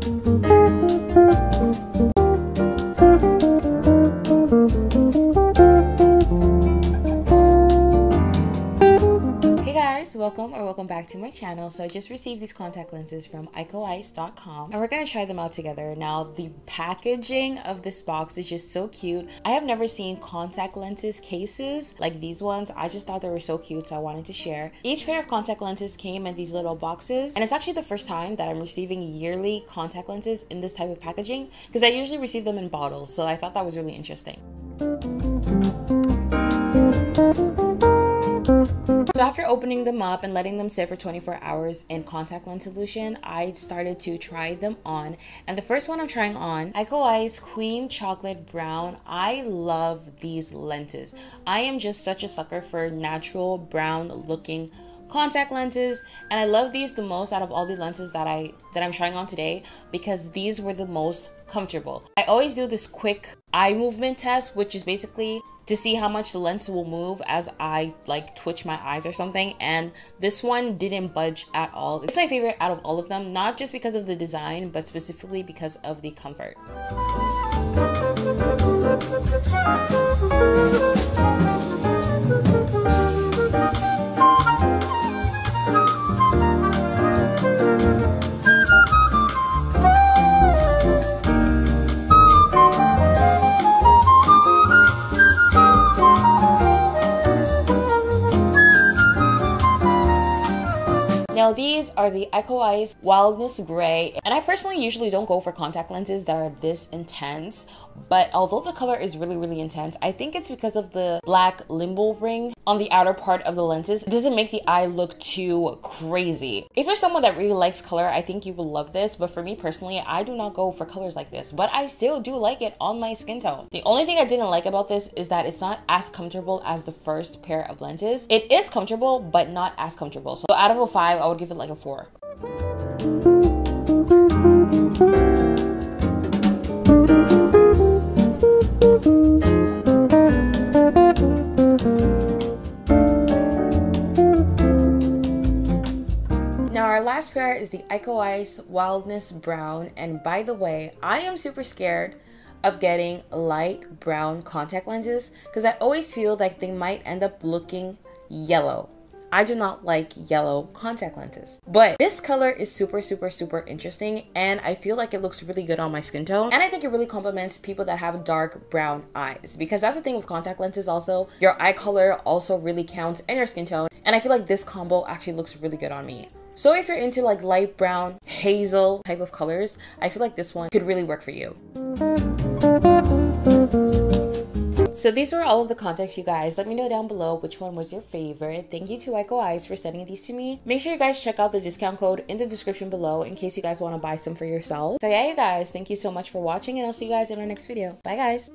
Bye. Welcome or welcome back to my channel. So I just received these contact lenses from icoice.com and we're going to try them out together. Now the packaging of this box is just so cute. I have never seen contact lenses cases like these ones. I just thought they were so cute so I wanted to share. Each pair of contact lenses came in these little boxes and it's actually the first time that I'm receiving yearly contact lenses in this type of packaging because I usually receive them in bottles so I thought that was really interesting. So after opening them up and letting them sit for 24 hours in contact lens solution, I started to try them on. And the first one I'm trying on, Ico Queen Chocolate Brown. I love these lenses. I am just such a sucker for natural brown looking contact lenses and I love these the most out of all the lenses that I that I'm trying on today because these were the most comfortable. I always do this quick eye movement test which is basically to see how much the lens will move as I like twitch my eyes or something and this one didn't budge at all. It's my favorite out of all of them not just because of the design but specifically because of the comfort. Now these are the Icoice Wildness Gray and I personally usually don't go for contact lenses that are this intense but although the color is really really intense I think it's because of the black limbal ring on the outer part of the lenses. It doesn't make the eye look too crazy. If you're someone that really likes color I think you will love this but for me personally I do not go for colors like this but I still do like it on my skin tone. The only thing I didn't like about this is that it's not as comfortable as the first pair of lenses. It is comfortable but not as comfortable. So out of a 5 I would give it like a 4. Now our last pair is the Icoice Wildness Brown and by the way, I am super scared of getting light brown contact lenses because I always feel like they might end up looking yellow I do not like yellow contact lenses. But this color is super, super, super interesting and I feel like it looks really good on my skin tone. And I think it really complements people that have dark brown eyes because that's the thing with contact lenses also. Your eye color also really counts and your skin tone. And I feel like this combo actually looks really good on me. So if you're into like light brown, hazel type of colors, I feel like this one could really work for you. So these were all of the contacts, you guys. Let me know down below which one was your favorite. Thank you to Icoice for sending these to me. Make sure you guys check out the discount code in the description below in case you guys want to buy some for yourselves. So yeah, you guys, thank you so much for watching and I'll see you guys in our next video. Bye, guys.